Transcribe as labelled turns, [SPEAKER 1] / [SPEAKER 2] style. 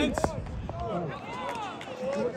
[SPEAKER 1] Defense!